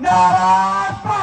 No!